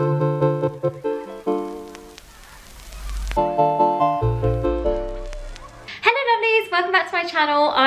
channel.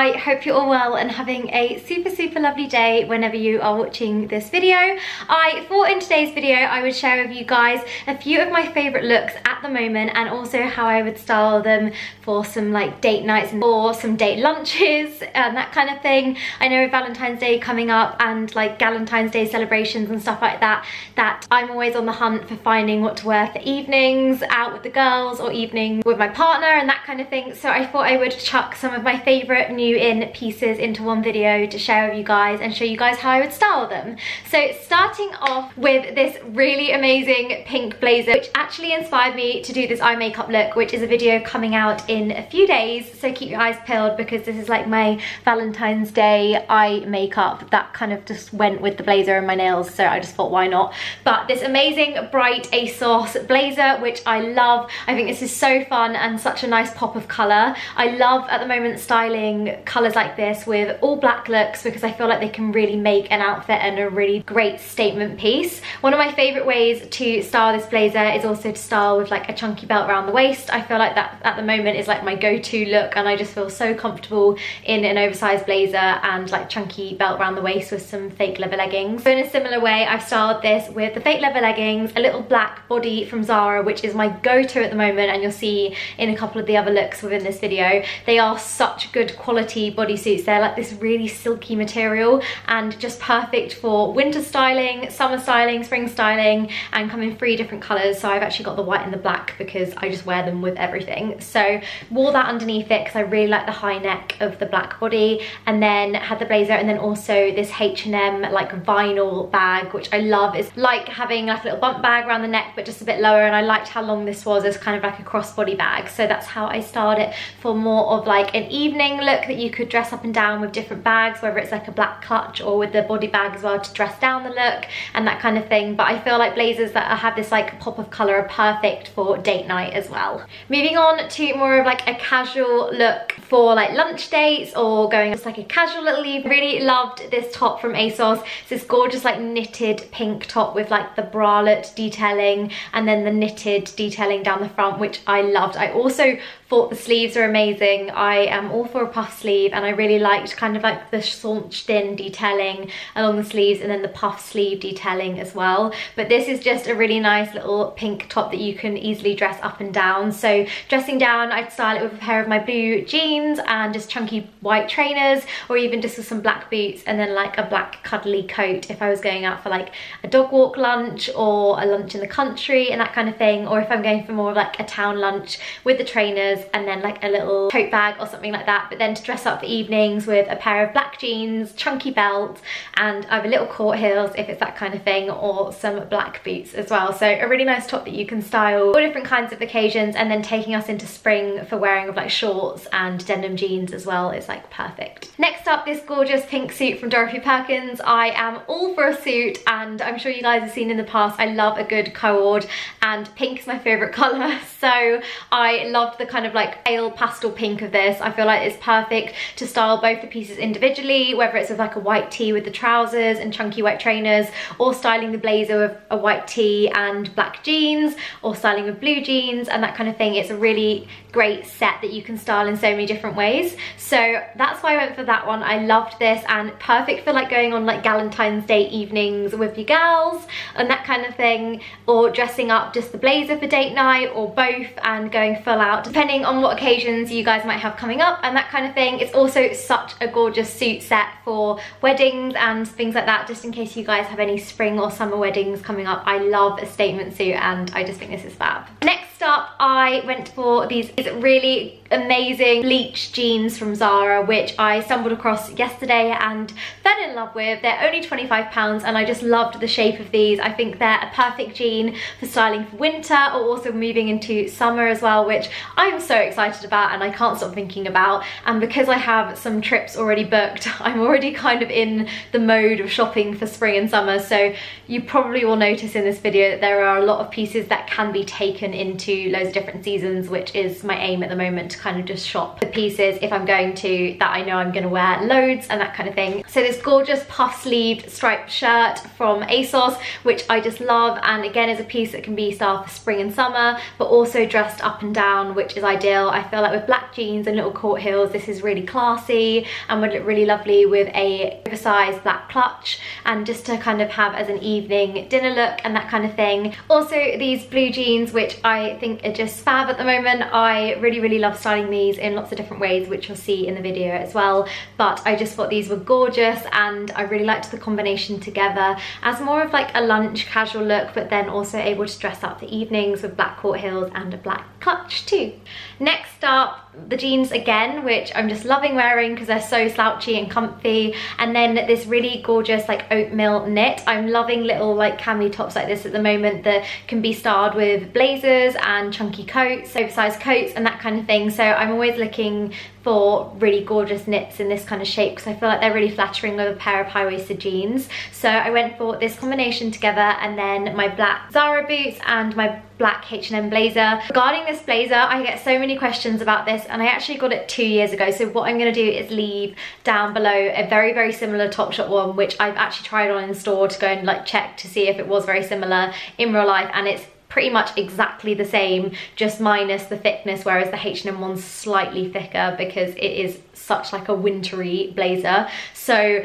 I hope you're all well and having a super, super lovely day whenever you are watching this video. I thought in today's video I would share with you guys a few of my favourite looks at the moment and also how I would style them for some like date nights or some date lunches and that kind of thing. I know Valentine's Day coming up and like Valentine's Day celebrations and stuff like that, that I'm always on the hunt for finding what to wear for evenings, out with the girls or evening with my partner and that kind of thing. So I thought I would chuck some of my favourite favourite in pieces into one video to share with you guys and show you guys how I would style them. So starting off with this really amazing pink blazer, which actually inspired me to do this eye makeup look, which is a video coming out in a few days. So keep your eyes peeled because this is like my Valentine's Day eye makeup that kind of just went with the blazer and my nails. So I just thought, why not? But this amazing bright ASOS blazer, which I love. I think this is so fun and such a nice pop of colour. I love at the moment styling colours like this with all black looks because I feel like they can really make an outfit and a really great statement piece. One of my favourite ways to style this blazer is also to style with like a chunky belt around the waist. I feel like that at the moment is like my go-to look and I just feel so comfortable in an oversized blazer and like chunky belt around the waist with some fake leather leggings. So in a similar way, I've styled this with the fake leather leggings, a little black body from Zara, which is my go-to at the moment and you'll see in a couple of the other looks within this video. They are such good good quality bodysuits. They're like this really silky material and just perfect for winter styling, summer styling, spring styling, and come in three different colors. So I've actually got the white and the black because I just wear them with everything. So wore that underneath it because I really like the high neck of the black body and then had the blazer and then also this H&M like vinyl bag, which I love. It's like having like a little bum bag around the neck, but just a bit lower. And I liked how long this was as kind of like a crossbody bag. So that's how I styled it for more of like an evening look that you could dress up and down with different bags, whether it's like a black clutch or with the body bag as well to dress down the look and that kind of thing. But I feel like blazers that have this like pop of colour are perfect for date night as well. Moving on to more of like a casual look for like lunch dates or going just like a casual little evening. Really loved this top from ASOS. It's this gorgeous like knitted pink top with like the bralette detailing and then the knitted detailing down the front, which I loved. I also thought the sleeves are amazing. I am all for a puff sleeve and I really liked kind of like the saunched in detailing along the sleeves and then the puff sleeve detailing as well. But this is just a really nice little pink top that you can easily dress up and down. So dressing down, I'd style it with a pair of my blue jeans and just chunky white trainers or even just with some black boots and then like a black cuddly coat if I was going out for like a dog walk lunch or a lunch in the country and that kind of thing. Or if I'm going for more like a town lunch with the trainers and then like a little tote bag or something like that but then to dress up for evenings with a pair of black jeans chunky belt and either little court heels if it's that kind of thing or some black boots as well. So a really nice top that you can style for different kinds of occasions and then taking us into spring for wearing of like shorts and denim jeans as well is like perfect. Next up this gorgeous pink suit from Dorothy Perkins. I am all for a suit and I'm sure you guys have seen in the past I love a good cord and pink is my favorite color so I loved the kind of like pale pastel pink of this. I feel like it's perfect to style both the pieces individually, whether it's with like a white tee with the trousers and chunky white trainers, or styling the blazer with a white tee and black jeans, or styling with blue jeans and that kind of thing. It's a really great set that you can style in so many different ways. So that's why I went for that one. I loved this and perfect for like going on like Valentine's Day evenings with your girls and that kind of thing, or dressing up just the blazer for date night or both and going full out, depending on what occasions you guys might have coming up and that kind of thing. It's also such a gorgeous suit set for weddings and things like that, just in case you guys have any spring or summer weddings coming up. I love a statement suit and I just think this is fab. Next up, I went for these really amazing bleach jeans from Zara, which I stumbled across yesterday and fell in love with. They're only 25 pounds and I just loved the shape of these. I think they're a perfect jean for styling for winter or also moving into summer as well, which I'm so excited about and I can't stop thinking about. And because I have some trips already booked, I'm already kind of in the mode of shopping for spring and summer. So you probably will notice in this video that there are a lot of pieces that can be taken into loads of different seasons, which is my aim at the moment to kind of just shop the pieces if I'm going to that I know I'm gonna wear loads and that kind of thing. So this gorgeous puff sleeved striped shirt from ASOS, which I just love. And again, is a piece that can be styled for spring and summer, but also dressed up and down, which is ideal. I feel like with black jeans and little court heels, this is really classy and would look really lovely with a oversized black clutch and just to kind of have as an evening dinner look and that kind of thing. Also these blue jeans, which I think are just fab at the moment. I really, really love styling these in lots of different ways, which you'll see in the video as well. But I just thought these were gorgeous and I really liked the combination together as more of like a lunch casual look, but then also able to dress up for evenings with black court heels and a black clutch too. Next up, the jeans again, which I'm just loving wearing because they're so slouchy and comfy. And then this really gorgeous like oatmeal knit. I'm loving little like cami tops like this at the moment that can be styled with blazers and chunky coats, oversized coats and that kind of thing. So I'm always looking for really gorgeous knits in this kind of shape because I feel like they're really flattering with a pair of high-waisted jeans. So I went for this combination together and then my black Zara boots and my black H&M blazer. Regarding this blazer, I get so many questions about this and I actually got it two years ago. So what I'm gonna do is leave down below a very, very similar Topshop one, which I've actually tried on in store to go and like check to see if it was very similar in real life. And it's pretty much exactly the same, just minus the thickness, whereas the H&M one's slightly thicker because it is such like a wintry blazer. So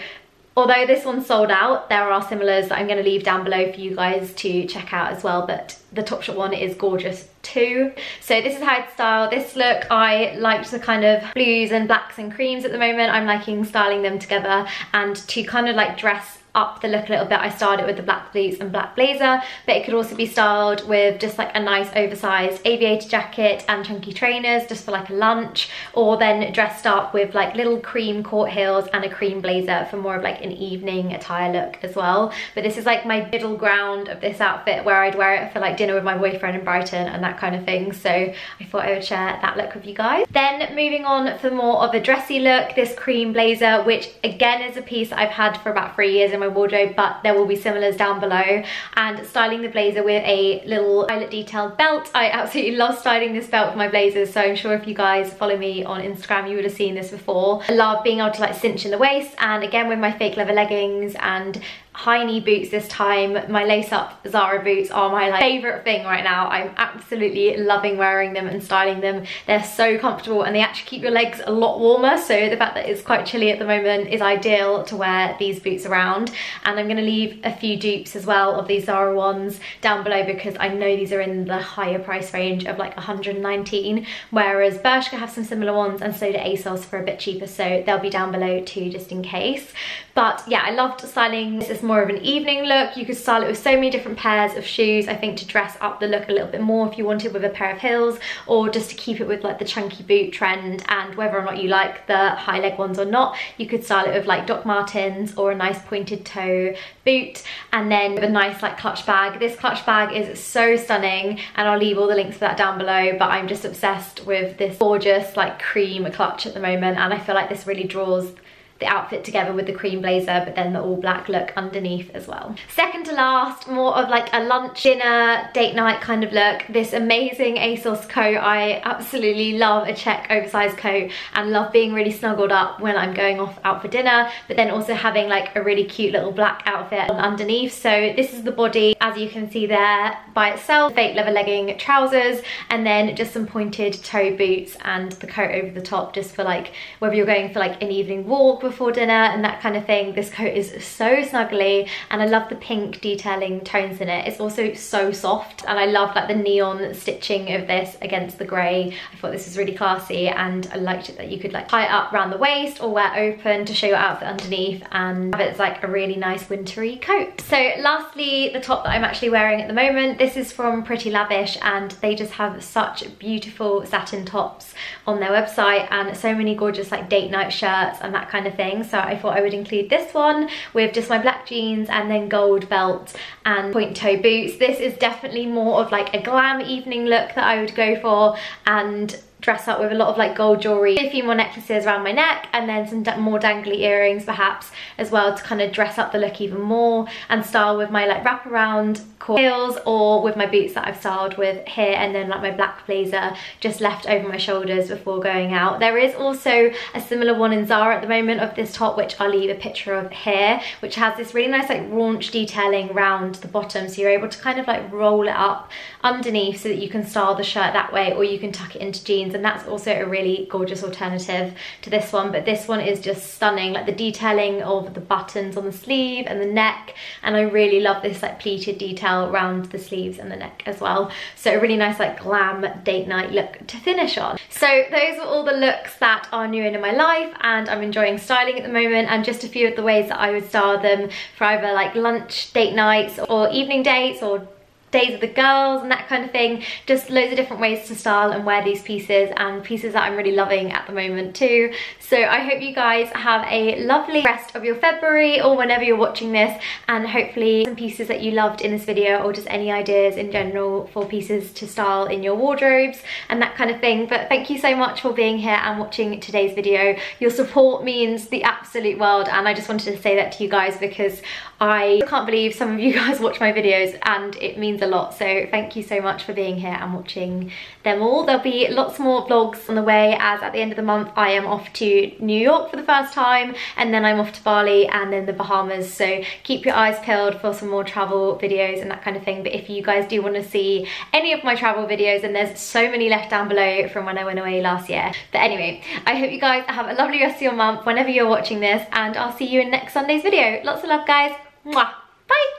although this one's sold out, there are similars that I'm gonna leave down below for you guys to check out as well, but the Topshop one is gorgeous too. So this is how I'd style this look. I liked the kind of blues and blacks and creams at the moment. I'm liking styling them together and to kind of like dress up the look a little bit. I styled it with the black boots and black blazer, but it could also be styled with just like a nice oversized aviator jacket and chunky trainers just for like a lunch, or then dressed up with like little cream court heels and a cream blazer for more of like an evening attire look as well. But this is like my middle ground of this outfit where I'd wear it for like dinner with my boyfriend in Brighton and that kind of thing. So I thought I would share that look with you guys. Then moving on for more of a dressy look, this cream blazer, which again is a piece I've had for about three years in my wardrobe, but there will be similars down below. And styling the blazer with a little eyelet detailed belt. I absolutely love styling this belt with my blazers, so I'm sure if you guys follow me on Instagram, you would have seen this before. I love being able to like cinch in the waist, and again with my fake leather leggings and high knee boots this time. My lace up Zara boots are my like favorite thing right now. I'm absolutely loving wearing them and styling them. They're so comfortable and they actually keep your legs a lot warmer. So the fact that it's quite chilly at the moment is ideal to wear these boots around. And I'm gonna leave a few dupes as well of these Zara ones down below because I know these are in the higher price range of like 119, whereas Bershka have some similar ones and so do ASOS for a bit cheaper. So they'll be down below too, just in case. But yeah, I loved styling this more of an evening look. You could style it with so many different pairs of shoes, I think to dress up the look a little bit more if you wanted with a pair of heels or just to keep it with like the chunky boot trend and whether or not you like the high leg ones or not, you could style it with like Doc Martens or a nice pointed toe boot and then with a nice like clutch bag. This clutch bag is so stunning and I'll leave all the links for that down below but I'm just obsessed with this gorgeous like cream clutch at the moment and I feel like this really draws the outfit together with the cream blazer, but then the all black look underneath as well. Second to last, more of like a lunch, dinner, date night kind of look. This amazing ASOS coat. I absolutely love a check oversized coat and love being really snuggled up when I'm going off out for dinner, but then also having like a really cute little black outfit underneath. So this is the body, as you can see there by itself, fake leather legging trousers, and then just some pointed toe boots and the coat over the top just for like, whether you're going for like an evening walk before dinner and that kind of thing. This coat is so snuggly and I love the pink detailing tones in it. It's also so soft and I love like the neon stitching of this against the grey. I thought this was really classy and I liked it that you could like tie it up around the waist or wear open to show your outfit underneath and have it as like a really nice wintry coat. So lastly, the top that I'm actually wearing at the moment, this is from Pretty Lavish and they just have such beautiful satin tops on their website and so many gorgeous like date night shirts and that kind of thing. So I thought I would include this one with just my black jeans and then gold belt and point toe boots. This is definitely more of like a glam evening look that I would go for and dress up with a lot of like gold jewelry, a few more necklaces around my neck and then some more dangly earrings perhaps as well to kind of dress up the look even more and style with my like wraparound heels or with my boots that I've styled with here and then like my black blazer just left over my shoulders before going out. There is also a similar one in Zara at the moment of this top which I'll leave a picture of here which has this really nice like raunch detailing around the bottom so you're able to kind of like roll it up underneath so that you can style the shirt that way or you can tuck it into jeans and that's also a really gorgeous alternative to this one. But this one is just stunning like the detailing of the buttons on the sleeve and the neck and I really love this like pleated detail around the sleeves and the neck as well. So a really nice like glam date night look to finish on. So those are all the looks that are new in my life and I'm enjoying styling at the moment and just a few of the ways that I would style them for either like lunch date nights or evening dates or days of the girls and that kind of thing. Just loads of different ways to style and wear these pieces and pieces that I'm really loving at the moment too. So I hope you guys have a lovely rest of your February or whenever you're watching this and hopefully some pieces that you loved in this video or just any ideas in general for pieces to style in your wardrobes and that kind of thing. But thank you so much for being here and watching today's video. Your support means the absolute world and I just wanted to say that to you guys because I can't believe some of you guys watch my videos and it means a lot. So thank you so much for being here and watching them all. There'll be lots more vlogs on the way as at the end of the month I am off to New York for the first time and then I'm off to Bali and then the Bahamas. So keep your eyes peeled for some more travel videos and that kind of thing. But if you guys do want to see any of my travel videos and there's so many left down below from when I went away last year. But anyway, I hope you guys have a lovely rest of your month whenever you're watching this and I'll see you in next Sunday's video. Lots of love guys. Mwah. Bye.